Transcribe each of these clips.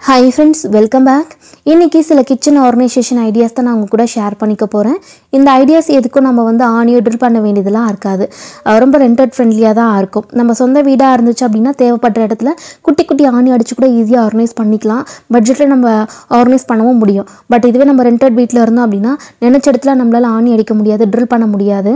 Hi friends welcome back இன்றைக்கி சில kitchen organisation ideas தான் நான் உங்கள் கூட ஷேர் பண்ணிக்க போகிறேன் இந்த ஐடியாஸ் எதுக்கும் நம்ம வந்து ஆணியோ ட்ரில் பண்ண வேண்டியதெல்லாம் இருக்காது. ரொம்ப ரெண்டட் ஃப்ரெண்ட்லியாக தான் இருக்கும். நம்ம சொந்த வீடாக இருந்துச்சு அப்படின்னா தேவைப்படுற இடத்துல குட்டி குட்டி ஆணி அடிச்சு கூட ஈஸியாக ஆர்கனைஸ் பண்ணிக்கலாம். பட்ஜெட்டில் நம்ம ஆர்கனைஸ் பண்ணவும் முடியும். பட் இதுவே நம்ம ரெண்டட் வீட்டில் இருந்தோம் அப்படின்னா நினச்ச இடத்துல நம்மளால் ஆணி அடிக்க முடியாது ட்ரில் பண்ண முடியாது.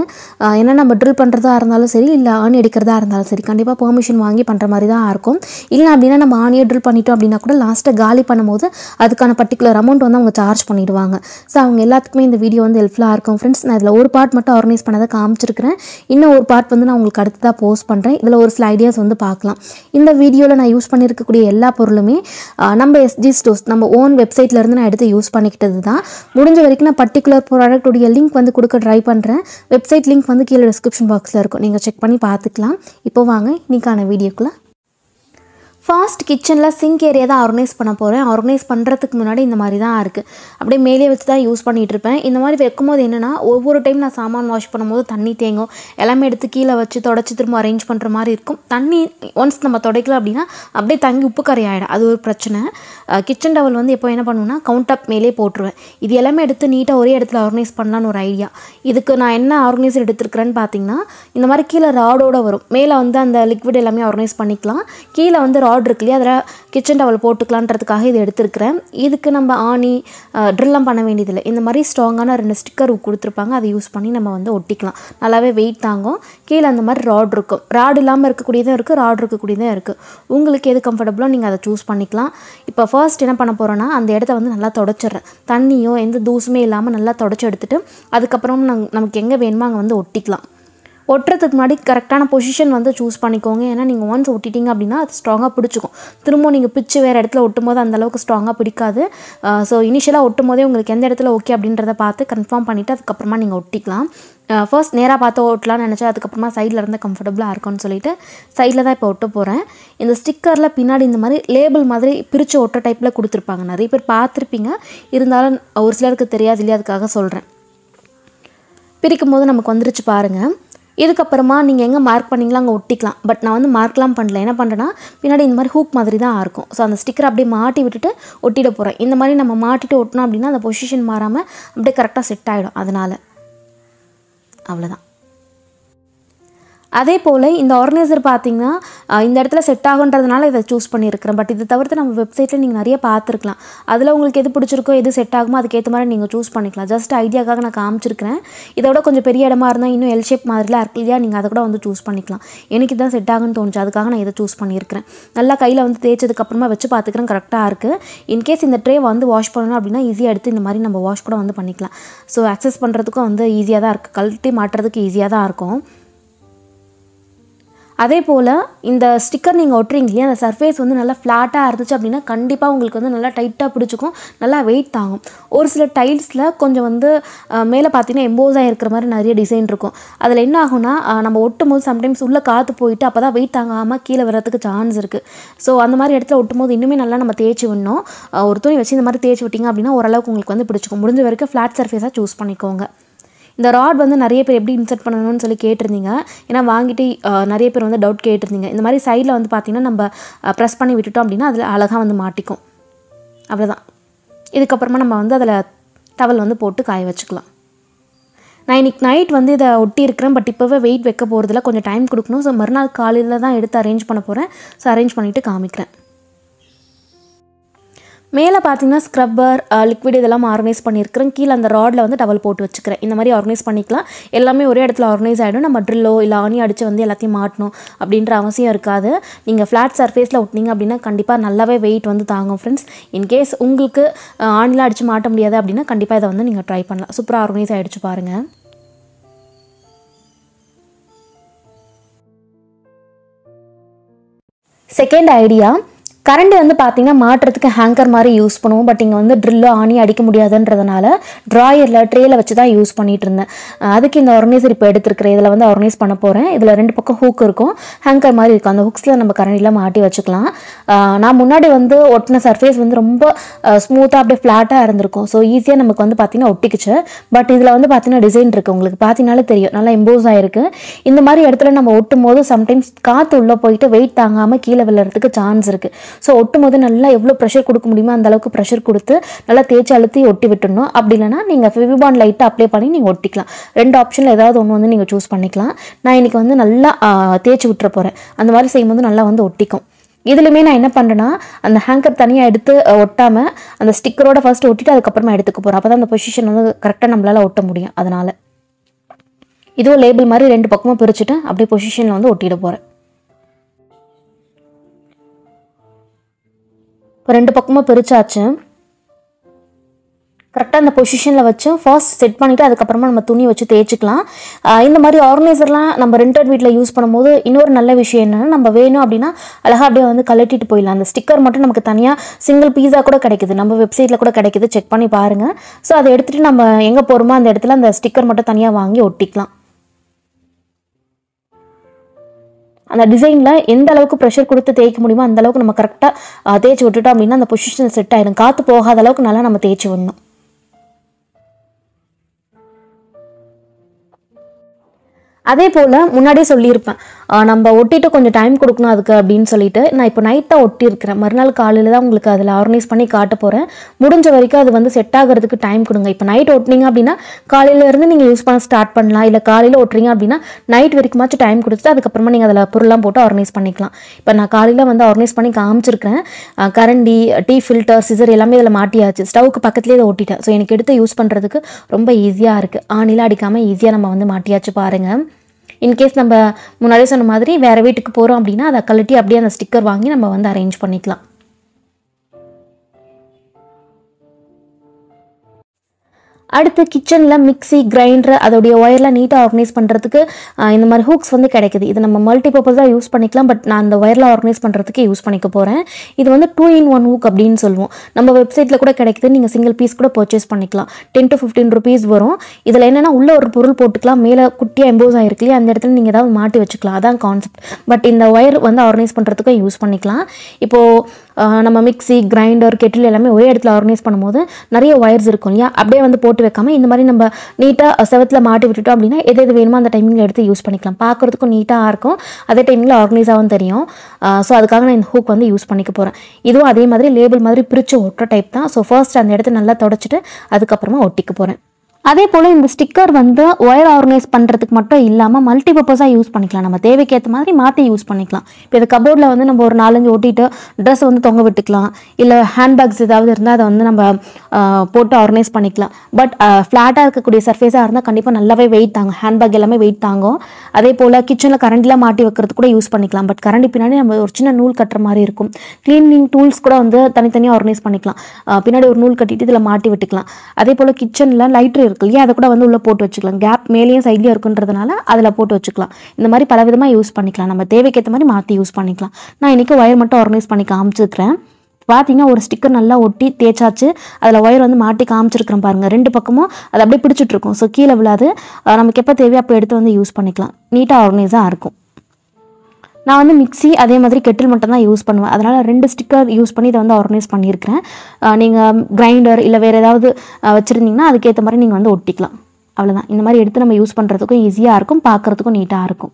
ஏன்னா நம்ம ட்ரில் பண்ணுறதா இருந்தாலும் சரி இல்லை ஆணி அடிக்கிறதா இருந்தாலும் சரி கண்டிப்பாக பெர்மிஷன் வாங்கி பண்ணுற மாதிரி தான் இருக்கும். இல்லை அப்படின்னா நம்ம ஆணியை ட்ரில் பண்ணிட்டோம் அப்படின்னா கூட லாஸ்ட்டை காலி பண்ணும்போது அதுக்கான பர்டிகுலர் அமௌண்ட் வந்து அவங்க சார்ஜ் பண்ணிடுவாங்க. ஸோ அவங்க எல்லாத்துக்குமே இந்த வீடியோ வந்து ஹெல்ப்ஃபுல்லாக இருக்கும் ஃப்ரெண்ட்ஸ் நான் இதில் ஒரு பார்ட் மட்டும் ஆர்கனைஸ் பண்ணதை காமிச்சிருக்கிறேன். இன்னும் ஒரு பார்ட் வந்து நான் உங்களுக்கு அடுத்ததாக போஸ்ட் பண்ணுறேன் இதில் ஒரு சில ஐடியாஸ் வந்து பார்க்கலாம். இந்த வீடியோவில் நான் யூஸ் பண்ணியிருக்கக்கூடிய எல்லா பொருளுமே நம்ம எஸ்ஜி ஸ்டோர்ஸ் நம்ம ஓன் வெப்சைட்லேருந்து நான் எடுத்து யூஸ் பண்ணிக்கிட்டது தான் முடிஞ்ச வரைக்கும் நான் பர்டிகுலர் ப்ராடக்ட்டுடைய லிங்க் வந்து கொடுக்க ட்ரை பண்ணுறேன் வெப்சைட் லிங்க் வந்து கீழே டிஸ்கிரிப்ஷன் பாக்ஸில் இருக்கும். நீங்கள் செக் பண்ணி பார்த்துக்கலாம். இப்போ வாங்க இன்னைக்கான வீடியோக்குள்ளே ஃபாஸ்ட் கிச்சனில் சிங்க் ஏரியா தான் ஆர்கனைஸ் பண்ண போகிறேன் ஆர்கனைஸ் பண்ணுறதுக்கு முன்னாடி இந்த மாதிரி தான் இருக்குது அப்படியே மேலே வச்சு தான் யூஸ் பண்ணிகிட்டு இருப்பேன். இந்த மாதிரி வைக்கும்போது என்னென்னா ஒவ்வொரு டைம் நான் சாமான் வாஷ் பண்ணும்போது தண்ணி தேங்கும். எல்லாமே எடுத்து கீழே வச்சு தொடச்சி திரும்ப அரேஞ்ச் பண்ணுற மாதிரி இருக்கும். தண்ணி ஒன்ஸ் நம்ம துடைக்கல அப்படின்னா அப்படியே தங்கி உப்பு கரை ஆகிடும் அது ஒரு பிரச்சனை. கிச்சன் டவல் வந்து எப்போ என்ன பண்ணுவேன்னா கவுண்ட் அப் மேலே போட்டுருவேன். இது எல்லாமே எடுத்து நீட்டாக ஒரே இடத்துல ஆர்கனைஸ் பண்ணலான்னு ஒரு ஐடியா இதுக்கு நான் என்ன ஆர்கனைசர் எடுத்துருக்கிறேன்னு பார்த்தீங்கன்னா இந்த மாதிரி கீழே ராடோடு வரும். மேலே வந்து அந்த லிக்விட் எல்லாமே ஆர்கனைஸ் பண்ணிக்கலாம். கீழே வந்து ராட் இருக்கு இல்லையா அதில் கிச்சன் டவல் போட்டுக்கலான்றதுக்காக இது எடுத்துருக்கிறேன். இதுக்கு நம்ம ஆணி ட்ரில்லாம் பண்ண வேண்டியதில்லை. இந்த மாதிரி ஸ்ட்ராங்கான ரெண்டு ஸ்டிக்கர் கொடுத்துருப்பாங்க அதை யூஸ் பண்ணி நம்ம வந்து ஒட்டிக்கலாம். நல்லாவே வெயிட் தாங்கும். கீழே அந்த மாதிரி ராட் இருக்கும். ராட் இல்லாமல் இருக்கக்கூடியதும் இருக்குது ராட் இருக்கக்கூடியதும் இருக்குது உங்களுக்கு எது கம்ஃபர்டபுளோ நீங்கள் அதை சூஸ் பண்ணிக்கலாம். இப்போ ஃபர்ஸ்ட் என்ன பண்ண போகிறோன்னா அந்த இடத்த வந்து நல்லா தொடச்சிட்றேன். தண்ணியோ எந்த தூசுமே இல்லாமல் நல்லா தொடச்சி எடுத்துகிட்டு அதுக்கப்புறம் நம் நமக்கு எங்கே வேணுமோ அங்கே வந்து ஒட்டிக்கலாம். ஒட்டுறதுக்கு முன்னாடி கரெக்டான பொசிஷன் வந்து சூஸ் பண்ணிக்கோங்க. ஏன்னா நீங்கள் ஒன்ஸ் ஒட்டிட்டீங்க அப்படின்னா அது ஸ்ட்ராங்காக பிடிச்சிக்கும். திரும்ப நீங்கள் பிச்சு வேறு இடத்துல ஒட்டும் போது அந்தளவுக்கு ஸ்ட்ராங்காக பிடிக்காது. ஸோ இனிஷியலாக ஒட்டும் போதே உங்களுக்கு எந்த இடத்துல ஓகே அப்படின்றத பார்த்து கன்ஃபார்ம் பண்ணிவிட்டு அதுக்கப்புறமா நீங்கள் ஒட்டிக்கலாம். ஃபர்ஸ்ட் நேராக பார்த்து ஓட்டலாம்னு நினச்சா அதுக்கப்புறமா சைடில் இருந்து கம்ஃபர்டபுளாக இருக்கும்னு சொல்லிட்டு சைடில் தான் இப்போ ஒட்ட போகிறேன் இந்த ஸ்டிக்கரில் பின்னாடி இந்த மாதிரி லேபிள் மாதிரி பிரித்து ஒட்டுற டைப்பில் கொடுத்துருப்பாங்க. நிறைய பேர் பார்த்துருப்பீங்க. இருந்தாலும் ஒரு சிலருக்கு தெரியாது இல்லையா அதுக்காக சொல்கிறேன் பிரிக்கும் போது நமக்கு வந்துருச்சு பாருங்கள் இதுக்கப்புறமா நீங்கள் எங்கே மார்க் பண்ணீங்களோ அங்கே ஒட்டிக்கலாம். பட் நான் வந்து மார்க்லாம் பண்ணல. என்ன பண்ணுறேன்னா பின்னாடி இந்த மாதிரி ஹூக் மாதிரி தான் இருக்கும். ஸோ அந்த ஸ்டிக்கர் அப்படியே மாட்டி விட்டுட்டு ஒட்டிட போகிறேன் இந்த மாதிரி நம்ம மாட்டிட்டு ஒட்டினோம் அப்படின்னா அந்த பொசிஷன் மாறாமல் அப்படியே கரெக்டாக செட் ஆகிடும் அதனால். அவ்வளோதான் அதே போல் இந்த ஆர்கனைசர் பார்த்திங்கன்னா இந்த இடத்துல செட் ஆகுன்றதுனால இதை சூஸ் பண்ணியிருக்கிறேன். பட் இது தவிர்த்து நம்ம வெப்சைட்டில் நீங்கள் நிறைய பார்த்துருக்கலாம். அதில் உங்களுக்கு எது பிடிச்சிருக்கோ எது செட் ஆகுமோ அதுக்கேற்ற மாதிரி நீங்கள் சூஸ் பண்ணிக்கலாம். ஜஸ்ட் ஐடியாக்காக நான் காமிச்சிருக்கிறேன். இதோட கொஞ்சம் பெரிய இடமா இருந்தால் இன்னும் எல் ஷேப் மாதிரிலாம் இருக்கு இல்லையா நீங்கள் அதை கூட வந்து சூஸ் பண்ணிக்கலாம். எனக்கு இதான் செட் ஆகுன்னு தோணுச்சு. அதுக்காக நான் இதை சூஸ் பண்ணியிருக்கிறேன். நல்லா கையில் வந்து தேய்ச்சதுக்கப்புறமா வச்சு பார்த்துக்கிறேன். கரெக்டாக இருக்குது இன்கேஸ் இந்த ட்ரே வந்து வாஷ் பண்ணணும் அப்படின்னா ஈஸியாக எடுத்து இந்த மாதிரி நம்ம வாஷ் கூட வந்து பண்ணிக்கலாம். ஸோ அக்சஸ் பண்ணுறதுக்கும் வந்து ஈஸியாக தான் இருக்குது கழட்டி மாட்டுறதுக்கு ஈஸியாக தான் இருக்கும். அதே போல் இந்த ஸ்டிக்கர் நீங்கள் ஒட்டுறீங்க இல்லையா? அந்த சர்ஃபேஸ் வந்து நல்லா ஃப்ளாட்டாக இருந்துச்சு அப்படின்னா கண்டிப்பாக உங்களுக்கு வந்து நல்லா டைட்டாக பிடிச்சிக்கும். நல்லா வெயிட் தாங்கும். ஒரு சில டைல்ஸில் கொஞ்சம் வந்து மேலே பார்த்தீங்கன்னா எம்போஸ் இருக்கிற மாதிரி நிறைய டிசைன் இருக்கும். அதில் என்ன ஆகும்னா நம்ம ஒட்டும் போது சம்டைம்ஸ் உள்ளே காற்று போயிட்டு அப்போ தான் வெயிட் தாங்காமல் கீழே வர்றதுக்கு சான்ஸ் இருக்குது ஸோ அந்த மாதிரி இடத்துல ஒட்டும் போது இன்னுமே நல்லா நம்ம தேய்ச்சி விடணும். ஒரு துணி வச்சு இந்த மாதிரி தேய்ச்சி விட்டிங்க அப்படின்னா ஓரளவுக்கு உங்களுக்கு வந்து பிடிச்சிக்கும். முடிஞ்ச வரைக்கும் ஃப்ளாட் சர்ஃபேஸாக சூஸ் பண்ணிக்கோங்க. இந்த ராட் வந்து நிறைய பேர் எப்படி இன்சர்ட் பண்ணணும்னு சொல்லி கேட்டிருந்தீங்க. ஏன்னா வாங்கிட்டு நிறைய பேர் வந்து டவுட் கேட்டிருந்தீங்க. இந்த மாதிரி சைடில் வந்து பார்த்தீங்கன்னா நம்ம ப்ரெஸ் பண்ணி விட்டுட்டோம் அப்படின்னா அதில் அழகாக வந்து மாட்டிக்கும். அவ்வளோதான் இதுக்கப்புறமா நம்ம வந்து அதில் டவல் வந்து போட்டு காய வச்சுக்கலாம். நான் இன்னைக்கு நைட் வந்து இதை ஒட்டி இருக்கிறேன். பட் இப்போவே வெயிட் வைக்க போகிறதுல கொஞ்சம் டைம் கொடுக்கணும். ஸோ மறுநாள் காலையில் தான் எடுத்து அரேஞ்ச் பண்ண போகிறேன் ஸோ அரேஞ்ச் பண்ணிவிட்டு காமிக்கிறேன். மேலே பார்த்தீங்கன்னா ஸ்க்ரப்பர் லிக்விட் இதெல்லாம் ஆர்கனைஸ் பண்ணியிருக்கிறேன். கீழே அந்த ராடில் வந்து டவல் போட்டு வச்சுக்கிறேன். இந்த மாதிரி ஆர்கனைஸ் பண்ணிக்கலாம். எல்லாமே ஒரே இடத்துல ஆர்கனைஸ் ஆகிடும் நம்ம ட்ரில்லோ இல்லை ஆணி அடித்து வந்து எல்லாத்தையும் மாட்டணும் அப்படின்ற அவசியம் இருக்காது. நீங்கள் ஃப்ளாட் சர்ஃபேஸில் ஒட்டினீங்க அப்படின்னா கண்டிப்பாக நல்லாவே வெயிட் வந்து தாங்கும் ஃப்ரெண்ட்ஸ் இன்கேஸ் உங்களுக்கு ஆணிலாம் அடித்து மாட்ட முடியாது அப்படின்னா கண்டிப்பாக இதை வந்து நீங்கள் ட்ரை பண்ணலாம். சூப்பராக ஆர்கனைஸ் ஆகிடுச்சு பாருங்கள் செகண்ட் ஐடியா கரண்ட் வந்து பார்த்திங்கன்னா மாட்டுறதுக்கு ஹேங்கர் மாதிரி யூஸ் பண்ணுவோம். பட் இங்கே வந்து ட்ரில்லோ ஆணி அடிக்க முடியாதுன்றதுனால ட்ராயரில் ட்ரேயில் வச்சு தான் யூஸ் பண்ணிட்டு இருந்தேன். அதுக்கு இந்த ஆர்கனைசர் இப்போ எடுத்துருக்கிறேன் இதில் வந்து ஆர்கனைஸ் பண்ண போகிறேன் இதில் ரெண்டு பக்கம் ஹூக் இருக்கும். ஹேங்கர் மாதிரி இருக்கும். அந்த ஹுக்ஸில் நம்ம கரண்டிலாம் மாட்டி வச்சுக்கலாம். நான் முன்னாடி வந்து ஒட்டின சர்ஃபேஸ் வந்து ரொம்ப ஸ்மூத்தாக அப்படியே ஃப்ளாட்டாக இருந்திருக்கும். ஸோ ஈஸியாக நமக்கு வந்து பார்த்திங்கன்னா ஒட்டிக்குச்சு. பட் இதில் வந்து பார்த்தீங்கன்னா டிசைன் இருக்குது உங்களுக்கு பார்த்தீங்கனாலே தெரியும். நல்லா இம்போஸ் ஆகிருக்கு இந்த மாதிரி இடத்துல நம்ம ஒட்டும் போது சம்டைம்ஸ் காற்று உள்ளே போயிட்டு வெயிட் தாங்காமல் கீழே விழுறதுக்கு சான்ஸ் இருக்குது ஸோ ஒட்டும் போது நல்லா எவ்வளோ ப்ரெஷர் கொடுக்க முடியுமோ அந்த அளவுக்கு ப்ரெஷர் கொடுத்து நல்லா தேய்ச்சி அழுத்தி ஒட்டி விட்டுடணும். அப்படி இல்லைனா நீங்கள் ஃபெவிபான் லைட்டாக அப்ளை பண்ணி நீங்கள் ஒட்டிக்கலாம். ரெண்டு ஆப்ஷனில் ஏதாவது ஒன்று வந்து நீங்கள் சூஸ் பண்ணிக்கலாம். நான் இன்னைக்கு வந்து நல்லா தேய்ச்சி விட்டுற போகிறேன் அந்த மாதிரி செய்யும்போது நல்லா வந்து ஒட்டிக்கும். இதுலையுமே நான் என்ன பண்ணுறேன்னா அந்த ஹேங்கர் தனியாக எடுத்து ஒட்டாமல் ஒட்டாம அந்த ஸ்டிக்கரோட ஃபர்ஸ்ட் ஒட்டிட்டு அதுக்கப்புறமா எடுத்துக்க போகிறேன் அப்போ தான் அந்த பொசிஷன் வந்து கரெக்டாக நம்மளால் ஒட்ட முடியும். அதனால். இதுவும் லேபிள் மாதிரி ரெண்டு பக்கமும் பிரிச்சுட்டு அப்படியே பொசிஷனில் வந்து ஒட்டிட போகிறேன் இப்போ ரெண்டு பக்கமும் பிரித்தாச்சு கரெக்டாக அந்த பொசிஷனில் வச்சு ஃபர்ஸ்ட் செட் பண்ணிவிட்டு அதுக்கப்புறமா நம்ம துணி வச்சு தேய்ச்சிக்கலாம். இந்த மாதிரி ஆர்கனைசர்லாம் நம்ம ரெண்டட் வீட்டில் யூஸ் பண்ணும்போது இன்னொரு நல்ல விஷயம் என்னென்னா நம்ம வேணும் அப்படின்னா அழகாக அப்படியே வந்து கலட்டிட்டு போயிடலாம். அந்த ஸ்டிக்கர் மட்டும் நமக்கு தனியாக சிங்கிள் பீஸாக கூட கிடைக்குது. நம்ம வெப்சைட்டில் கூட கிடைக்குது. செக் பண்ணி பாருங்கள் ஸோ அதை எடுத்துகிட்டு நம்ம எங்கே போகிறோமோ அந்த இடத்துல அந்த ஸ்டிக்கர் மட்டும் தனியாக வாங்கி ஒட்டிக்கலாம். அந்த டிசைனில் எந்த அளவுக்கு ப்ரெஷர் கொடுத்து தேய்க்க முடியுமோ அந்த அளவுக்கு நம்ம கரெக்டாக தேய்ச்சி விட்டுட்டோம் அப்படின்னா அந்த பொசிஷன் செட் ஆகிடும் காற்று போகாத அளவுக்கு நல்லா நம்ம தேய்ச்சி விடணும். அதே போல் முன்னாடியே சொல்லியிருப்பேன். நம்ம ஒட்டிட்டு கொஞ்சம் டைம் கொடுக்கணும் அதுக்கு அப்படின்னு சொல்லிட்டு நான் இப்போ நைட்டாக ஒட்டியிருக்கிறேன். மறுநாள் காலையில் தான் உங்களுக்கு அதில் ஆர்கனைஸ் பண்ணி காட்ட போகிறேன் முடிஞ்ச வரைக்கும் அது வந்து செட் ஆகிறதுக்கு டைம் கொடுங்க. இப்போ நைட் ஒட்டினீங்க அப்படின்னா காலையிலேருந்து நீங்கள் யூஸ் பண்ண ஸ்டார்ட் பண்ணலாம். இல்லை காலையில் ஒட்டுறீங்க அப்படின்னா நைட் வரைக்குமாச்சும் டைம் கொடுத்துட்டு அதுக்கப்புறமா நீங்கள் அதில் பொருள்லாம் போட்டு ஆர்கனைஸ் பண்ணிக்கலாம். இப்போ நான் காலையில் வந்து ஆர்கனைஸ் பண்ணி காமிச்சிருக்கிறேன். கரண்டி டீ ஃபில்டர் சிசர் எல்லாமே இதில் மாட்டியாச்சு. ஸ்டவ்க்கு பக்கத்துலேயே இதை ஒட்டிட்டேன். ஸோ எனக்கு எடுத்து யூஸ் பண்ணுறதுக்கு ரொம்ப ஈஸியாக இருக்குது ஆணிலாம் அடிக்காமல் ஈஸியாக நம்ம வந்து மாட்டியாச்சு பாருங்கள் இன்கேஸ் நம்ம முன்னாடியே சொன்ன மாதிரி வேறு வீட்டுக்கு போகிறோம் அப்படின்னா அதை கழட்டி அப்படியே அந்த ஸ்டிக்கர் வாங்கி நம்ம வந்து அரேஞ்ச் பண்ணிக்கலாம். அடுத்து கிச்சனில் மிக்ஸி கிரைண்டர் அதோடைய ஒயர்லாம் நீட்டாக ஆர்கனைஸ் பண்ணுறதுக்கு இந்த மாதிரி ஹூக்ஸ் வந்து கிடைக்குது. இது நம்ம மல்டி பர்பஸாக யூஸ் பண்ணிக்கலாம் பட் நான் அந்த ஒயரில் ஆர்கனைஸ் பண்ணுறதுக்கு யூஸ் பண்ணிக்க போகிறேன் இது வந்து டூ இன் ஒன் ஹூக் அப்படின்னு சொல்லுவோம். நம்ம வெப்சைட்டில் கூட கிடைக்குது நீங்கள் சிங்கிள் பீஸ் கூட பர்ச்சேஸ் பண்ணிக்கலாம். டென் டு ஃபிஃப்டீன் ருபீஸ் வரும். இதில் என்னென்னா உள்ள ஒரு பொருள் போட்டுக்கலாம். மேலே குட்டியாக எம்போஸ் ஆகிருக்கு இல்லையா அந்த இடத்துல நீங்கள் ஏதாவது மாட்டி வச்சுக்கலாம். அதான் கான்செப்ட் பட் இந்த ஒயர் வந்து ஆர்கனைஸ் பண்ணுறதுக்கும் யூஸ் பண்ணிக்கலாம். இப்போது நம்ம மிக்ஸி கிரைண்டர் கெட்டில் எல்லாமே ஒரே இடத்துல ஆர்கனைஸ் பண்ணும்போது நிறைய ஒயர்ஸ் இருக்கும் இல்லையா? அப்படியே வந்து போட்டு வைக்காமல் இந்த மாதிரி நம்ம நீட்டாக செவத்தில் மாட்டி விட்டுட்டோம் அப்படின்னா எது எது வேணுமோ அந்த டைமிங்கில் எடுத்து யூஸ் பண்ணிக்கலாம். பார்க்குறதுக்கும் நீட்டாக இருக்கும். அதே டைமிங்கில் ஆர்கனைஸாகவும் தெரியும். ஸோ அதுக்காக நான் இந்த ஹூக் வந்து யூஸ் பண்ணிக்க போகிறேன் இதுவும் அதே மாதிரி லேபிள் மாதிரி பிரித்து ஒட்டுற டைப் தான். ஸோ ஃபர்ஸ்ட் அந்த இடத்த நல்லா தொடச்சிட்டு அதுக்கப்புறமா ஒட்டிக்க போகிறேன் அதே போல் இந்த ஸ்டிக்கர் வந்து ஒயர் ஆர்கனைஸ் பண்ணுறதுக்கு மட்டும் இல்லாமல் மல்டி பர்பஸாக யூஸ் பண்ணிக்கலாம். நம்ம தேவைக்கேற்ற மாதிரி மாற்றி யூஸ் பண்ணிக்கலாம். இப்போ இது கபோர்டில் வந்து நம்ம ஒரு நாலஞ்சு ஒட்டிட்டு ட்ரெஸ் வந்து தொங்க விட்டுக்கலாம். இல்லை ஹேண்ட்பேக்ஸ் ஏதாவது இருந்தால் அதை வந்து நம்ம போட்டு ஆர்கனைஸ் பண்ணிக்கலாம். பட் ஃப்ளாட்டாக இருக்கக்கூடிய சர்ஃபேஸாக இருந்தால் கண்டிப்பாக நல்லாவே வெயிட் தாங்கும். ஹேண்ட்பேக் எல்லாமே வெயிட் தாங்கும். அதே போல் கிச்சனில் கரண்டிலாம் மாட்டி வைக்கிறது கூட யூஸ் பண்ணிக்கலாம். பட் கரண்டி பின்னாடி நம்ம ஒரு சின்ன நூல் கட்டுற மாதிரி இருக்கும். க்ளீனிங் டூல்ஸ் கூட வந்து தனித்தனியாக ஆர்கனைஸ் பண்ணிக்கலாம். பின்னாடி ஒரு நூல் கட்டிட்டு இதில் மாட்டி விட்டுக்கலாம். அதே போல் கிச்சனில் லைட்ரு இருக்கு இல்லையா? அதை கூட வந்து உள்ளே போட்டு வச்சுக்கலாம். கேப் மேலேயும் சைட்லேயும் இருக்குன்றதுனால அதில் போட்டு வச்சுக்கலாம். இந்த மாதிரி பல விதமாக யூஸ் பண்ணிக்கலாம். நம்ம தேவைக்கேற்ற மாதிரி மாற்றி யூஸ் பண்ணிக்கலாம். நான் இன்றைக்கி ஒயர் மட்டும் ஆர்கனைஸ் பண்ணி காமிச்சிருக்கிறேன். பார்த்தீங்கன்னா ஒரு ஸ்டிக்கர் நல்லா ஒட்டி தேய்ச்சாச்சு. அதில் ஒயர் வந்து மாட்டி காமிச்சிருக்கிறேன் பாருங்கள் ரெண்டு பக்கமும் அது அப்படியே பிடிச்சிட்ருக்கும் ஸோ கீழே விழாது. நமக்கு எப்போ தேவையோ அப்போ எடுத்து வந்து யூஸ் பண்ணிக்கலாம். நீட்டாக ஆர்கனைஸாக இருக்கும். நான் வந்து மிக்ஸி அதே மாதிரி கெட்டில் மட்டும் தான் யூஸ் பண்ணுவேன். அதனால் ரெண்டு ஸ்டிக்கர் யூஸ் பண்ணி இதை வந்து ஆர்கனைஸ் பண்ணியிருக்கிறேன். நீங்கள் கிரைண்டர் இல்லை வேறு ஏதாவது வச்சுருந்தீங்கன்னா அதுக்கேற்ற மாதிரி நீங்கள் வந்து ஒட்டிக்கலாம். அவ்வளோதான் இந்த மாதிரி எடுத்து நம்ம யூஸ் பண்ணுறதுக்கும் ஈஸியாக இருக்கும் பார்க்குறதுக்கும் நீட்டாக இருக்கும்.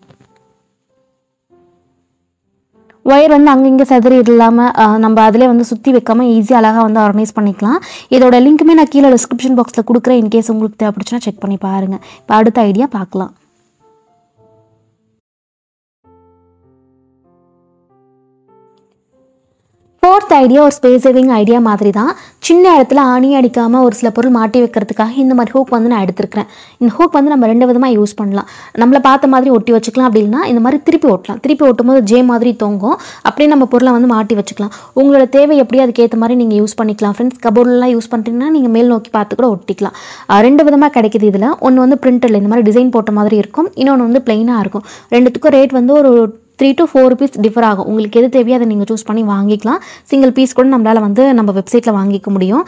ஒயர் வந்து அங்கங்கே செதறி இல்லாமல் நம்ம அதிலே வந்து சுற்றி வைக்காமல் ஈஸியாக அழகாக வந்து ஆர்கனைஸ் பண்ணிக்கலாம். இதோட லிங்க்குமே நான் கீழே டிஸ்கிரிப்ஷன் பாக்ஸில் கொடுக்குறேன். இன்கேஸ் உங்களுக்கு தேவைப்படுச்சுன்னா செக் பண்ணி பாருங்கள் இப்போ அடுத்த ஐடியா பார்க்கலாம். ஃபோர்த் ஐடியா ஒரு ஸ்பேஸ் சேவிங் ஐடியா மாதிரி தான் சின்ன இடத்துல ஆணி அடிக்காமல் ஒரு சில பொருள் மாட்டி வைக்கிறதுக்காக இந்த மாதிரி ஹூக் வந்து நான் எடுத்திருக்கிறேன். இந்த ஹூக் வந்து நம்ம ரெண்டு விதமாக யூஸ் பண்ணலாம். நம்மளை பார்த்த மாதிரி ஒட்டி வச்சுக்கலாம் அப்படின்னா இந்த மாதிரி திருப்பி ஓட்டலாம். திருப்பி ஓட்டும் போது ஜே மாதிரி தொங்கும். அப்படியே நம்ம பொருளை வந்து மாட்டி வச்சுக்கலாம். உங்களோட தேவை எப்படி அதுக்கேற்ற மாதிரி நீங்கள் யூஸ் பண்ணிக்கலாம். ஃப்ரெண்ட்ஸ் கபோர்ட்லாம் யூஸ் பண்ணுறீங்கன்னா நீங்கள் மேல் நோக்கி பார்த்து கூட ஒட்டிக்கலாம். ரெண்டு விதமாக கிடைக்குது இதில். ஒன்று வந்து பிரிண்டரில் இந்த மாதிரி டிசைன் போட்ட மாதிரி இருக்கும். இன்னொன்று வந்து பிளெயினாக இருக்கும். ரெண்டுத்துக்கும் ரேட் வந்து ஒரு three to four rupees differ ஆகும். உங்களுக்கு எது தேவையோ அதை நீங்கள் சூஸ் பண்ணி வாங்கிக்கலாம். சிங்கிள் பீஸ் கூட நம்மளால் வந்து நம்ம வெப்சைட்டில் வாங்கிக்க முடியும்.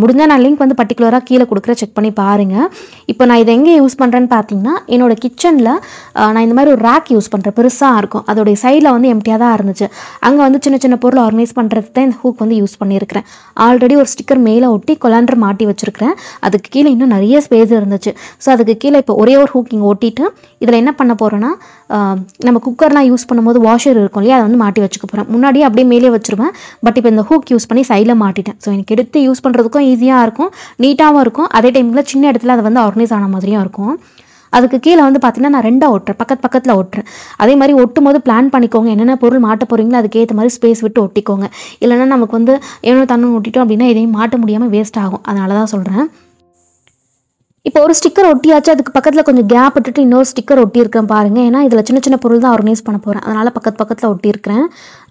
முடிஞ்சால் நான் லிங்க் வந்து பர்டிகுலராக கீழே கொடுக்குற செக் பண்ணி பாருங்கள் இப்போ நான் இதை எங்கே யூஸ் பண்ணுறேன்னு பார்த்தீங்கன்னா என்னோட கிச்சனில் நான் இந்த மாதிரி ஒரு ரேக் யூஸ் பண்ணுறேன் பெருசாக இருக்கும். அதோடைய சைடில் வந்து எம்டியாக தான் இருந்துச்சு. அங்கே வந்து சின்ன சின்ன பொருள் ஆர்கனைஸ் பண்ணுறது தான் இந்த ஹூக் வந்து யூஸ் பண்ணியிருக்கிறேன். ஆல்ரெடி ஒரு ஸ்டிக்கர் மேலே ஒட்டி கொலாண்டர் மாட்டி வச்சுருக்கிறேன். அதுக்கு கீழே இன்னும் நிறைய ஸ்பேஸ் இருந்துச்சு. ஸோ அதுக்கு கீழே இப்போ ஒரே ஒரு ஹூக் இங்கே ஒட்டிட்டு இதில் என்ன பண்ண போகிறோன்னா நம்ம குக்கர்லாம் யூஸ் யூஸ் பண்ணும்போது வாஷர் இருக்கும் இல்லையா? அதை வந்து மாட்டி வச்சுக்க போகிறேன் முன்னாடியே அப்படியே மேலே வச்சுருவேன். பட் இப்போ இந்த ஹூக் யூஸ் பண்ணி சைடில் மாட்டிட்டேன். ஸோ எனக்கு எடுத்து யூஸ் பண்ணுறதுக்கும் ஈஸியாக இருக்கும். நீட்டாகவும் இருக்கும். அதே டைமில் சின்ன இடத்துல அது வந்து ஆர்கனைஸ் ஆன மாதிரியும் இருக்கும். அதுக்கு கீழே வந்து பார்த்தீங்கன்னா நான் ரெண்டாக ஒட்டுறேன். பக்கத்து பக்கத்தில் ஒட்டுறேன். அதே மாதிரி ஒட்டும் போது பிளான் பண்ணிக்கோங்க. என்னென்ன பொருள் மாட்ட போகிறீங்களோ அதுக்கேற்ற மாதிரி ஸ்பேஸ் விட்டு ஒட்டிக்கோங்க. இல்லைன்னா நமக்கு வந்து எவ்வளோ தண்ணி ஒட்டிட்டோம் அப்படின்னா எதையும் மாட்ட முடியாமல் வேஸ்ட் ஆகும். அதனால தான் சொல்கிறேன் இப்போ ஒரு ஸ்டிக்கர் ஒட்டியாச்சு அதுக்கு பக்கத்தில் கொஞ்சம் கேப் விட்டுட்டு இன்னொரு ஸ்டிக்கர் ஒட்டியிருக்கேன் பாருங்கள் ஏன்னா இதில் சின்ன சின்ன பொருள் தான் ஆர்கனைஸ் பண்ண போகிறேன் அதனால் பக்கத்து பக்கத்தில் ஒட்டியிருக்கிறேன்.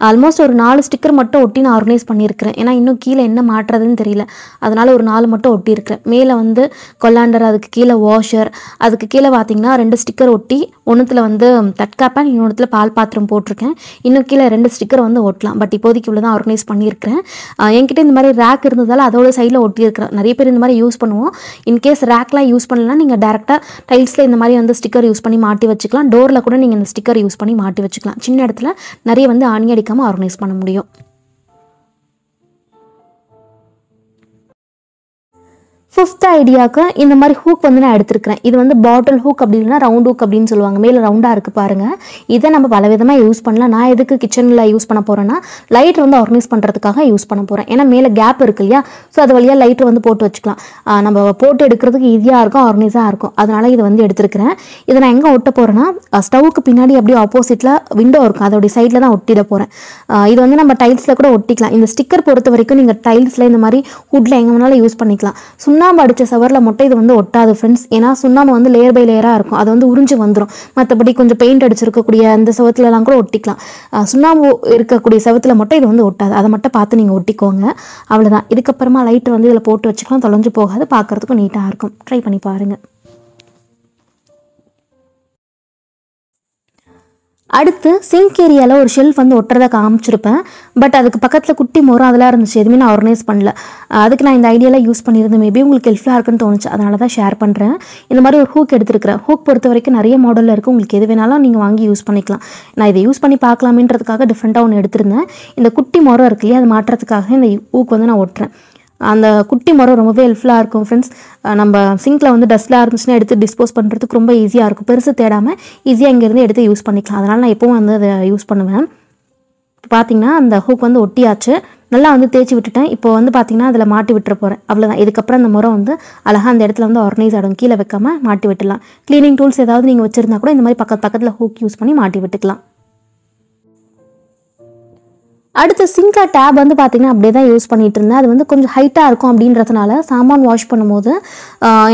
ஆல்மோஸ்ட் ஒரு நாலு ஸ்டிக்கர் மட்டும் ஒட்டி நான் ஆர்கனைஸ் பண்ணியிருக்கிறேன். ஏன்னா இன்னும் கீழே என்ன மாட்டுறதுன்னு தெரியல. அதனால் ஒரு நாலு மட்டும் ஒட்டியிருக்கிறேன். மேலே வந்து கொல்லாண்டர் அதுக்கு கீழே வாஷர் அதுக்கு கீழே பார்த்தீங்கன்னா ரெண்டு ஸ்டிக்கர் ஒட்டி ஒன்றுத்தில் வந்து தட்காப்பேன் இன்னொன்றுத்தில் பால் பாத்திரம் போட்டிருக்கேன். இன்னும் கீழே ரெண்டு ஸ்டிக்கர் வந்து ஒட்டலாம். பட் இப்போதைக்கு இவ்வளோ தான் ஆர்கனைஸ் பண்ணியிருக்கிறேன் என்கிட்ட இந்த மாதிரி ரேக் இருந்ததால் அதோட சைடில் ஒட்டியிருக்கிறேன். நிறைய பேர் இந்த மாதிரி யூஸ் பண்ணுவோம். இன்கேஸ் ரேக்லாம் யூஸ் பண்ணலாம் நீங்கள் டேரெக்டாக டைல்ஸில் இந்த மாதிரி வந்து ஸ்டிக்கர் யூஸ் பண்ணி மாட்டி வச்சுக்கலாம். டோரில் கூட நீங்கள் இந்த ஸ்டிக்கர் யூஸ் பண்ணி மாட்டி வச்சுக்கலாம். சின்ன இடத்துல நிறைய வந்து ஆணி அடிக்காமல் ஆர்கனைஸ் பண்ண முடியும். ஃபிஃப்த் ஐடியாவுக்கு இந்த மாதிரி ஹூக் வந்து நான் எடுத்துருக்கிறேன். இது வந்து பாட்டில் ஹூக் அப்படி இல்லைனா ரவுண்ட் ஹூக் அப்படின்னு சொல்லுவாங்க. மேலே ரவுண்டாக இருக்குது பாருங்கள் இதை நம்ம பல விதமாக யூஸ் பண்ணலாம். நான் எதுக்கு கிச்சனில் யூஸ் பண்ண போகிறேன்னா லைட் வந்து ஆர்கனைஸ் பண்ணுறதுக்காக யூஸ் பண்ண போகிறேன் ஏன்னா மேலே கேப் இருக்கு இல்லையா? ஸோ அது வழியாக லைட்டர் வந்து போட்டு வச்சுக்கலாம். நம்ம போட்டு எடுக்கிறதுக்கு ஈஸியாக இருக்கும் ஆர்கனைஸாக இருக்கும். அதனால் இதை வந்து எடுத்துருக்கிறேன். இதை நான் எங்கே ஒட்ட போகிறேன்னா ஸ்டவ்வுக்கு பின்னாடி அப்படியே ஆப்போசிட்டில் விண்டோ இருக்கும். அதோடைய சைடில் தான் ஒட்டிட போகிறேன் இது வந்து நம்ம டைல்ஸில் கூட ஒட்டிக்கலாம். இந்த ஸ்டிக்கர் பொறுத்த வரைக்கும் நீங்கள் டைல்ஸில் இந்த மாதிரி ஹுட்டில் எங்கே வேணாலும் யூஸ் பண்ணிக்கலாம். சுண்ணாம்பு அடித்த சவரில் மட்டும் இது வந்து ஒட்டாது ஃப்ரெண்ட்ஸ் ஏன்னா சுண்ணாம்பு வந்து லேயர் பை லேயராக இருக்கும். அது வந்து உறிஞ்சு வந்துடும் மற்றபடி கொஞ்சம் பெயிண்ட் அடிச்சிருக்கக்கூடிய அந்த சவத்துலலாம் கூட ஒட்டிக்கலாம். சுண்ணாம்பு இருக்கக்கூடிய சவத்தில் மட்டும் இது வந்து ஒட்டாது. அதை மட்டும் பார்த்து நீங்கள் ஒட்டிக்கோங்க. அவ்வளோதான் இதுக்கப்புறமா லைட் வந்து இதில் போட்டு வச்சுக்கலாம். தொலைஞ்சு போகாது. பார்க்குறதுக்கும் நீட்டாக இருக்கும். ட்ரை பண்ணி பாருங்கள் அடுத்து சிங்க் ஏரியாவில் ஒரு ஷெல்ஃப் வந்து ஒட்டுறதை காமிச்சிருப்பேன். பட் அதுக்கு பக்கத்தில் குட்டி மரம் அதெல்லாம் இருந்துச்சு. எதுவுமே நான் ஆர்கனைஸ் பண்ணல. அதுக்கு நான் இந்த ஐடியாலாம் யூஸ் பண்ணியிருந்தேன். மேபி உங்களுக்கு ஹெல்ப்ஃபுல்லாக இருக்குன்னு தோணுச்சு. அதனால தான் ஷேர் பண்ணுறேன் இந்த மாதிரி ஒரு ஹூக் எடுத்துருக்கிறேன். ஹூக் பொறுத்த வரைக்கும் நிறைய மாடலில் இருக்குது உங்களுக்கு எது வேணாலும் நீங்கள் வாங்கி யூஸ் பண்ணிக்கலாம். நான் இதை யூஸ் பண்ணி பார்க்கலாமேன்றதுக்காக டிஃப்ரெண்ட்டாக ஒன்று எடுத்திருந்தேன். இந்த குட்டி மரம் இருக்கு இல்லையா அது மாட்டுறதுக்காக இந்த ஹூக் வந்து நான் ஒட்டுறேன். அந்த குட்டி மரம் ரொம்பவே ஹெல்ப்ஃபுல்லாக இருக்கும் ஃப்ரெண்ட்ஸ் நம்ம சிங்கில் வந்து டஸ்ட்லாம் இருந்துச்சுன்னா எடுத்து டிஸ்போஸ் பண்ணுறதுக்கு ரொம்ப ஈஸியாக இருக்கும். பெருசு தேடாமல் ஈஸியாக இங்கேருந்து எடுத்து யூஸ் பண்ணிக்கலாம். அதனால் நான் எப்பவும் வந்து அதை யூஸ் பண்ணுவேன். இப்போ பார்த்தீங்கன்னா அந்த ஹூக் வந்து ஒட்டியாச்சு. நல்லா வந்து தேய்ச்சி விட்டுட்டேன். இப்போ வந்து பார்த்திங்கன்னா அதில் மாட்டி விட்டுற போகிறேன் அவ்வளோதான் இதுக்கப்புறம் அந்த முறை வந்து அழகாக அந்த இடத்துல வந்து ஆர்கனைஸ் ஆகிடும் கீழே வைக்காமல் மாட்டி விட்டுலாம் க்ளீனிங் டூல்ஸ் ஏதாவது நீங்கள் வச்சுருந்தா கூட இந்த மாதிரி பக்கத்து பக்கத்தில் ஹூக் யூஸ் பண்ணி மாட்டி விட்டுக்கலாம். அடுத்து சிங்கா டேப் வந்து பார்த்தீங்கன்னா அப்படியே தான் யூஸ் பண்ணிட்டு இருந்தேன். அது வந்து கொஞ்சம் ஹைட்டாக இருக்கும் அப்படின்றதுனால சாமான் வாஷ் பண்ணும்போது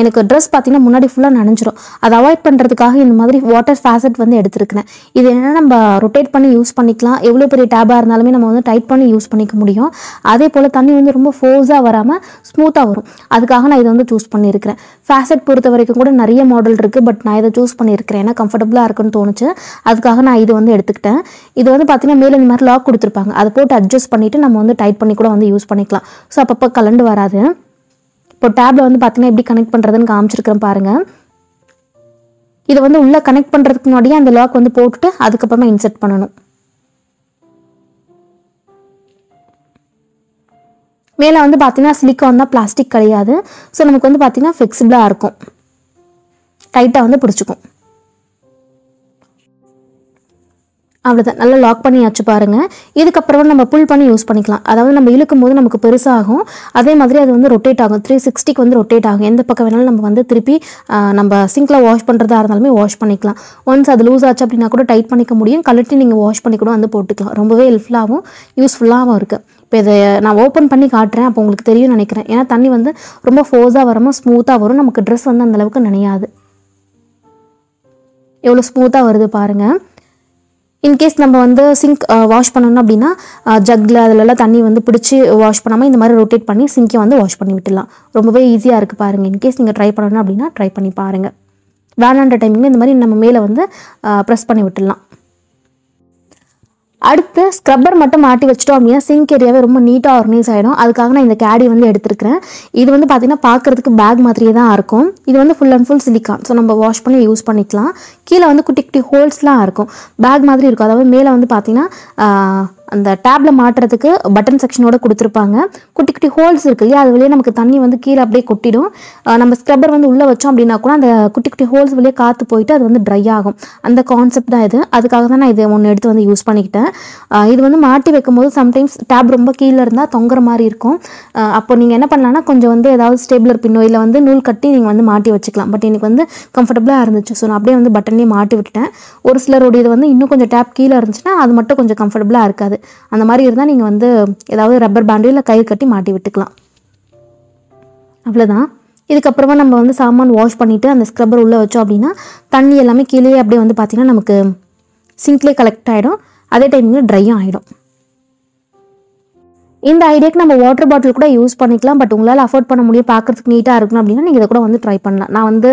எனக்கு ட்ரெஸ் பார்த்தீங்கன்னா முன்னாடி ஃபுல்லாக நனைஞ்சிரும். அதை அவாய்ட் பண்ணுறதுக்காக இந்த மாதிரி வாட்டர் ஃபேசட் வந்து எடுத்துருக்கிறேன். இது என்னென்னா நம்ம ரொட்டேட் பண்ணி யூஸ் பண்ணிக்கலாம். எவ்வளோ பெரிய டேபாக இருந்தாலுமே நம்ம வந்து டைட் பண்ணி யூஸ் பண்ணிக்க முடியும். அதே போல் தண்ணி வந்து ரொம்ப ஃபோர்ஸாக வராமல் ஸ்மூத்தாக வரும். அதுக்காக நான் இதை வந்து சூஸ் பண்ணியிருக்கிறேன். ஃபேசட் பொறுத்த வரைக்கும் கூட நிறைய மாடல் இருக்குது பட் நான் இதை சூஸ் பண்ணியிருக்கிறேன். ஏன்னா கம்ஃபர்டபுளாக இருக்குன்னு தோணுச்சு. அதுக்காக நான் இது வந்து எடுத்துக்கிட்டேன். இது வந்து பார்த்தீங்கன்னா மேலே இந்த மாதிரி லாக் கொடுத்துருப்பாங்க. அது போட்டு அட்ஜஸ்ட் பண்ணிவிட்டு நம்ம வந்து டைட் பண்ணி கூட வந்து யூஸ் பண்ணிக்கலாம். ஸோ அப்பப்போ கலண்டு வராது. இப்போ டேப்ல வந்து பார்த்தீங்கன்னா எப்படி கனெக்ட் பண்ணுறதுன்னு காமிச்சிருக்கிறேன் பாருங்கள் இதை வந்து உள்ளே கனெக்ட் பண்ணுறதுக்கு முன்னாடியே அந்த லாக் வந்து போட்டுட்டு அதுக்கப்புறமா இன்செர்ட் பண்ணணும். மேலே வந்து பார்த்தீங்கன்னா சிலிக்கான் தான் பிளாஸ்டிக் கிடையாது. ஸோ நமக்கு வந்து பார்த்தீங்கன்னா ஃப்ளெக்சிபிளாக இருக்கும். டைட்டாக வந்து பிடிச்சிக்கும். அவ்வளோதான் நல்லா லாக் பண்ணியாச்சு பாருங்கள் இதுக்கப்புறமா நம்ம புல் பண்ணி யூஸ் பண்ணிக்கலாம். அதாவது நம்ம இழுக்கும் போது நமக்கு பெருசாகும். அதே மாதிரி அது வந்து ரொட்டேட் ஆகும். த்ரீ சிக்ஸ்டிக்கு வந்து ரொட்டேட் ஆகும். எந்த பக்கம் வேணாலும் நம்ம வந்து திருப்பி நம்ம சிங்கில் வாஷ் பண்ணுறதா இருந்தாலுமே வாஷ் பண்ணிக்கலாம். ஒன்ஸ் அது லூஸ் ஆச்சு அப்படின்னா கூட டைட் பண்ணிக்க முடியும். கழட்டி நீங்கள் வாஷ் பண்ணி கூட வந்து போட்டுக்கலாம். ரொம்பவே ஹெல்ப்ஃபுல்லாகவும் யூஸ்ஃபுல்லாகவும் இருக்குது இப்போ இதை நான் ஓப்பன் பண்ணி காட்டுறேன். அப்போ உங்களுக்கு தெரியும்னு நினைக்கிறேன். ஏன்னா தண்ணி வந்து ரொம்ப ஃபோர்ஸாக வராமல் ஸ்மூத்தாக வரும். நமக்கு ட்ரெஸ் வந்து அந்தளவுக்கு நினையாது. நனையாது எவ்வளோ ஸ்மூத்தாக வருது பாருங்கள் இன்கேஸ் நம்ம வந்து சிங்க் வாஷ் uh, பண்ணணும் அப்படின்னா uh, ஜக்கில் அதிலெல்லாம் தண்ணி வந்து பிடிச்சி வாஷ் பண்ணாமல் இந்த மாதிரி ரொட்டேட் பண்ணி சிங்கை வந்து வாஷ் பண்ணி விட்டுலாம் ரொம்பவே ஈஸியாக இருக்குது பாருங்கள் இன்கேஸ் நீங்கள் ட்ரை பண்ணணும் அப்படின்னா ட்ரை பண்ணி பாருங்கள் வேணான்ற டைமிங்கில் இந்த மாதிரி நம்ம மேலே வந்து uh, ப்ரெஸ் பண்ணி விட்டுடலாம். அடுத்து ஸ்க்ரப்பர் மட்டும் மாட்டி வச்சிட்டோம் அப்படின்னா சிங்க் ஏரியாவே ரொம்ப நீட்டாக ஆர்கனைஸ் ஆகிடும் அதுக்காக நான் இந்த கேடி வந்து எடுத்துருக்கிறேன். இது வந்து பார்த்திங்கன்னா பார்க்குறதுக்கு பேக் மாதிரியே தான் இருக்கும். இது வந்து full and full silicon so நம்ம வாஷ் பண்ணி யூஸ் பண்ணிக்கலாம். கீழே வந்து குட்டி குட்டி ஹோல்ஸ்லாம் இருக்கும். பேக் மாதிரி இருக்கும். அதாவது மேலே வந்து பார்த்திங்கன்னா அந்த டேப்ல மாட்டுறதுக்கு பட்டன் செக்ஷனோட கொடுத்துருப்பாங்க. குட்டி குட்டி ஹோல்ஸ் இருக்கு இல்லையா? அது வழியே நமக்கு தண்ணி வந்து கீழே அப்படியே கொட்டிடும். நம்ம ஸ்க்ரப்பர் வந்து உள்ளே வச்சோம் அப்படின்னா கூட அந்த குட்டி குட்டி ஹோல்ஸ் வழியே காற்று போயிட்டு அது வந்து ட்ரை ஆகும். அந்த கான்செப்ட் தான் இது. அதுக்காக தான் நான் இதை ஒன்று எடுத்து வந்து யூஸ் பண்ணிக்கிட்டேன். இது வந்து மாட்டி வைக்கும் போது சம்டைம்ஸ் டேப் ரொம்ப கீழே இருந்தால் தொங்குற மாதிரி இருக்கும். அப்போ நீங்கள் என்ன பண்ணலாம்னா கொஞ்சம் வந்து ஏதாவது ஸ்டேபிளர் பின்னோ இல்லை வந்து நூல் கட்டி நீங்கள் வந்து மாட்டி வச்சுக்கலாம். பட் எனக்கு வந்து கம்ஃபர்டபுளாக இருந்துச்சு. ஸோ நான் அப்படியே வந்து பட்டன்லேயே மாட்டி விட்டுட்டேன். ஒரு சிலருடைய இது வந்து இன்னும் கொஞ்சம் டேப் கீழே இருந்துச்சுன்னா அது மட்டும் கொஞ்சம் கம்ஃபர்டபுளாக இருக்காது. அந்த மாதிரி இருந்தால் நீங்கள் வந்து ஏதாவது ரப்பர் பேண்டோ இல்லை கயிறு கட்டி மாட்டி விட்டுக்கலாம். அவ்வளோதான் இதுக்கப்புறமா நம்ம வந்து சாமான் வாஷ் பண்ணிவிட்டு அந்த ஸ்க்ரப்பர் உள்ளே வச்சோம் அப்படின்னா தண்ணி எல்லாமே கீழே அப்படியே வந்து பார்த்திங்கன்னா நமக்கு சிங்க்லேயே கலெக்ட் ஆகிடும் அதே டைமில் ட்ரையும் ஆகிடும் இந்த ஐடியாக்கு நம்ம வாட்டர் பாட்டில் கூட யூஸ் பண்ணிக்கலாம். பட் உங்களால் அஃபோர்ட் பண்ண முடியும். பார்க்குறதுக்கு நீட்டாக இருக்கணும் அப்படின்னா நீங்கள் இதை கூட வந்து ட்ரை பண்ணலாம். நான் வந்து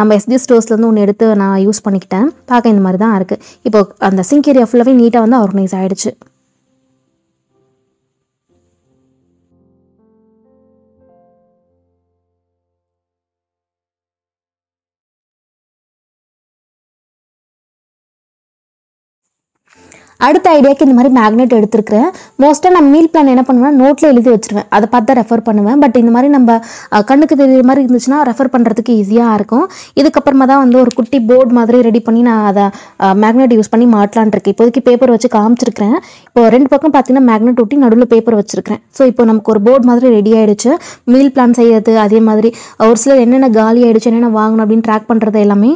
நம்ம எஸ்டி ஸ்டோர்ஸ்லேருந்து ஒன்று எடுத்து நான் யூஸ் பண்ணிக்கிட்டேன். பார்க்க இந்த மாதிரி தான் இருக்குது இப்போ அந்த சிங்க் ஏரியா ஃபுல்லாகவே நீட்டாக வந்து ஆர்கனைஸ் ஆகிடுச்சு அடுத்த ஐடியாவுக்கு இந்த மாதிரி மேக்னெட் எடுத்துருக்கிறேன். மோஸ்ட்டாக நான் மீல் பிளான் என்ன பண்ணுவேன்னா நோட்டில் எழுதி வச்சுருவேன். அதை பார்த்து தான் ரெஃபர் பண்ணுவேன். பட் இந்த மாதிரி நம்ம கண்ணுக்கு தெரியுற மாதிரி இருந்துச்சுன்னா ரெஃபர் பண்ணுறதுக்கு ஈஸியாக இருக்கும். இதுக்கப்புறமா தான் வந்து ஒரு குட்டி போர்டு மாதிரி ரெடி பண்ணி நான் அதை மேக்னெட் யூஸ் பண்ணி மாட்டலான் இருக்கேன் இப்போதைக்கு பேப்பர் வச்சு காமிச்சிருக்கிறேன். இப்போ ரெண்டு பக்கம் பார்த்தீங்கன்னா மேக்னெட் ஒட்டி நடுவில் பேப்பர் வச்சிருக்கிறேன். ஸோ இப்போ நமக்கு ஒரு போர்டு மாதிரி ரெடி ஆகிடுச்சு மீல் பிளான் செய்யறது அதே மாதிரி ஒரு சிலர் என்னென்ன காலி ஆகிடுச்சு என்னென்ன வாங்கணும் அப்படின்னு ட்ராக் பண்ணுறது எல்லாமே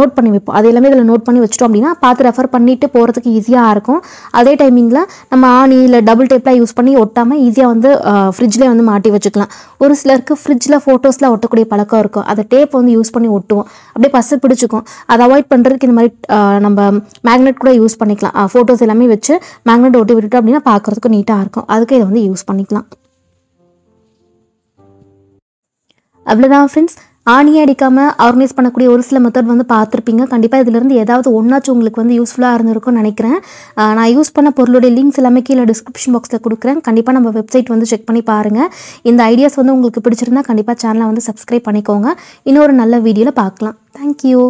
நோட் பண்ணி வைப்போம். அது எல்லாமே இதில் நோட் பண்ணி வச்சிட்டோம் அப்படின்னா பார்த்து ரெஃபர் பண்ணிட்டு போகிறதுக்கு ஈஸியாக இருக்கும். அதே டைமிங்கில் நம்ம ஆணி இல்லை டபுள் டேப்லாம் யூஸ் பண்ணி ஒட்டாமல் ஈஸியாக வந்து ஃப்ரிட்ஜ்லேயே வந்து மாட்டி வச்சுக்கலாம். ஒரு சிலருக்கு ஃப்ரிட்ஜில் ஃபோட்டோஸ்லாம் ஒட்டக்கூடிய பழக்கம் இருக்கும். அதை டேப் வந்து யூஸ் பண்ணி ஒட்டுவோம். அப்படியே பசு பிடிச்சிக்கும். அதை அவாய்ட் பண்ணுறதுக்கு இந்த மாதிரி ஆஹ், நம்ம மேக்னெட் கூட யூஸ் பண்ணிக்கலாம். ஃபோட்டோஸ் எல்லாமே வச்சு மேக்னெட் ஒட்டி விட்டுட்டோம் அப்படின்னா பார்க்குறதுக்கு நீட்டாக இருக்கும். அதுக்கு இதை வந்து யூஸ் பண்ணிக்கலாம். அவ்வளோதான் ஃப்ரெண்ட்ஸ் ஆணியே அடிக்காமல் ஆர்கனைஸ் பண்ணக்கூடிய ஒரு சில மெத்தட் வந்து பார்த்துருப்பீங்க. கண்டிப்பாக இதிலிருந்து ஏதாவது ஒன்றாச்சும் உங்களுக்கு வந்து யூஸ்ஃபுல்லாக இருந்திருக்கும்னு நினைக்கிறேன். நான் யூஸ் பண்ண பொருளுடைய லிங்க்ஸ் எல்லாமே கீழே டிஸ்கிரிப்ஷன் பாக்ஸில் கொடுக்குறேன். கண்டிப்பாக நம்ம வெப்சைட் வந்து செக் பண்ணி பாருங்கள் இந்த ஐடியாஸ் வந்து உங்களுக்கு பிடிச்சிருந்தா கண்டிப்பாக சேனலை வந்து சப்ஸ்கிரைப் பண்ணிக்கோங்க. இன்னொரு நல்ல வீடியோவில் பார்க்கலாம். தேங்க்யூ